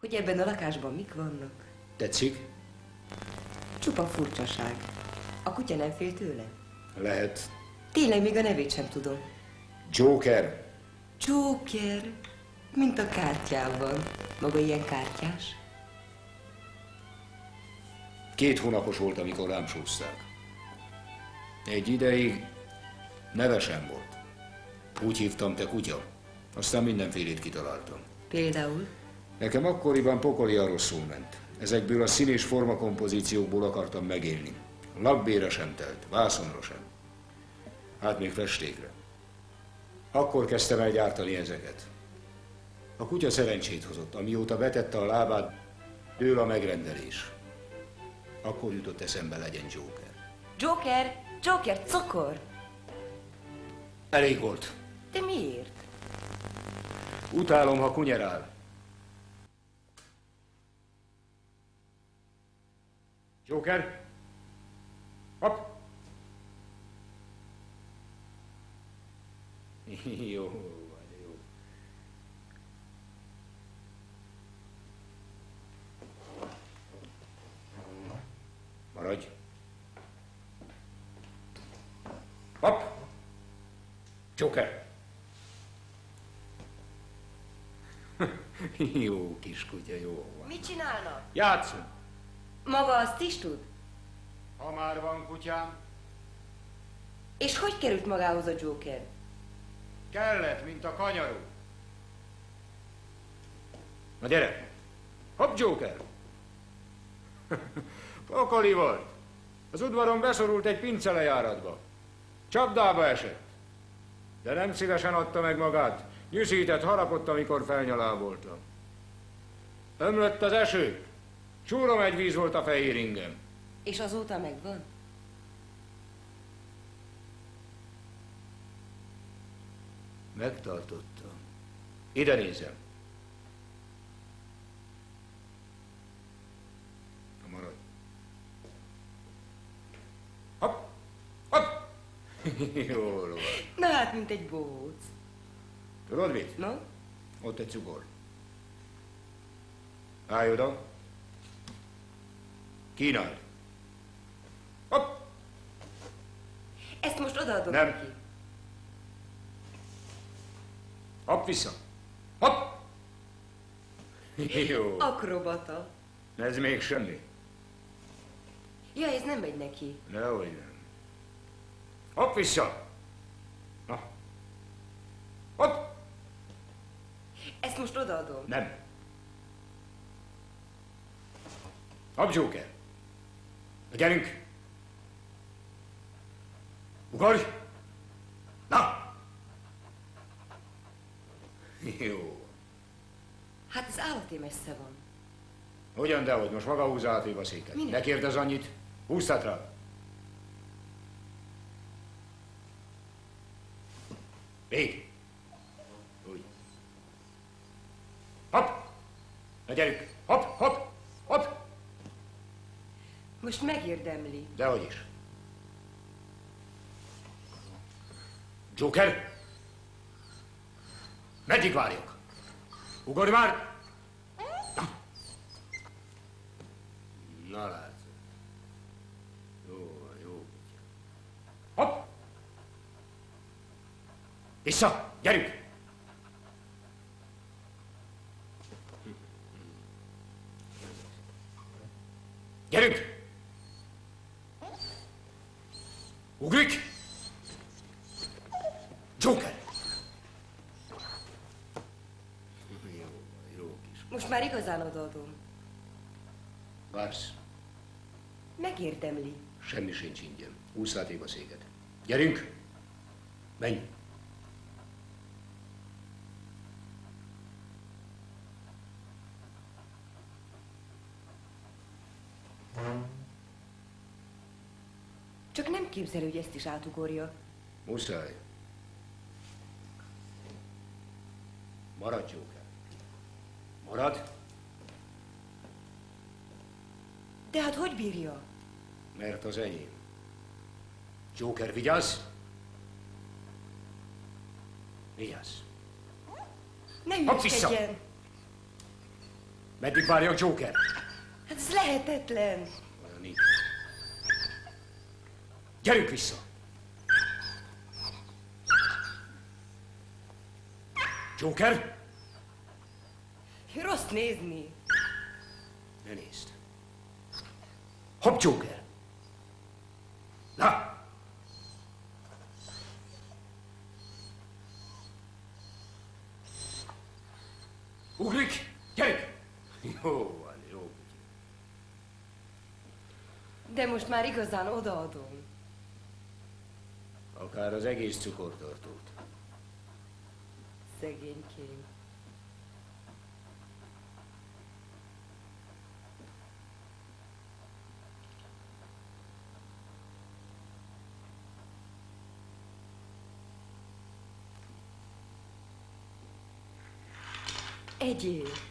hogy ebben a lakásban mik vannak. Tetszik? Csupa furcsaság. A kutya nem fél tőle? Lehet. Tényleg még a nevét sem tudom. Joker. Joker. Mint a kártyában. Maga ilyen kártyás? Két hónapos volt, amikor rám súzták. Egy ideig neve sem volt. Úgy hívtam te kutya. Aztán mindenfélét kitaláltam. Például? Nekem akkoriban pokolia rosszul ment. Ezekből a szín és formakompozíciókból akartam megélni. Lakbére sem telt, vászonra sem. Hát még festékre. Akkor kezdtem el gyártani ezeket. A kutya szerencsét hozott, amióta vetette a lábát, dől a megrendelés. Akkor jutott eszembe legyen Joker. Joker? Joker, cukor! Elég volt. De miért? Utálom, ha kunyerál. Joker? Hopp! jó, jó. Maradj. Hopp! Joker! jó kis kutya, jó van. Mit csinálnak? Játszunk! Maga azt is tud? Ha már van kutyám, És hogy került magához a Joker? kellett, mint a kanyarú. Na gyere! Hopp, Joker! Pokoli volt. Az udvaron beszorult egy pincelejáratba. Csapdába esett. De nem szívesen adta meg magát. Nyűszített, harapott, amikor felnyalábolta. Ömlött az eső. Csúrom egy víz volt a fehér ingem. És azóta megvan? Megtartottam. Ide nézem. Na maradj. Hopp! Hopp! Jól van. Na hát, mint egy bóc. Tudod mit? No? Ott egy cukor. Állj oda. Kínáld. Hopp! Ezt most odaadom Nem. neki. Hopp vissza. Hopp! Jó. Akrobata. Ez még semmi. Ja, ez nem megy neki. Nehogy nem. Hopp vissza! Na. Hopp! Ezt most odaadom. Nem. Hopp, Joker! Na, gyerünk! Ugorj! Na! Jó. Hát ez állati messze van. Hogyan, dehogy, most maga húzza át a széket. Minek? Ne kérdez annyit. Húztad rá. Vég. Úgy. Hopp! Na gyerünk! Hopp, hopp! Most megérdemli. Dehogy is. Joker! Meddig várjak? Ugorj már! Na, Na látod. Jó, jó. Hopp! Vissza! Gyerünk! Gyerünk! Ugrik! Joker! Jó, jó kis. Most már igazán odaadom. Vársz, Megérdemli. semmi sincs ingyen. Húsz a széket. Gyerünk! Menj! Csak nem képzelő, hogy ezt is átugorja. Muszáj. Maradj, Joker. Marad, De hát hogy bírja? mert az enyém. Joker, vigyázz! Vigyázz! Ne hülyeskedjen! Meddig várja a Joker? Hát ez lehetetlen. Olyan nincs. Gyerünk vissza! Joker? Rossz nézni. Ne nézd. Hopp, Joker! Na! Ugrik! Gyerünk! Jó van, jó. De most már igazán odaadom. Akár az egész cukortartót. Szegénykém. Egyél.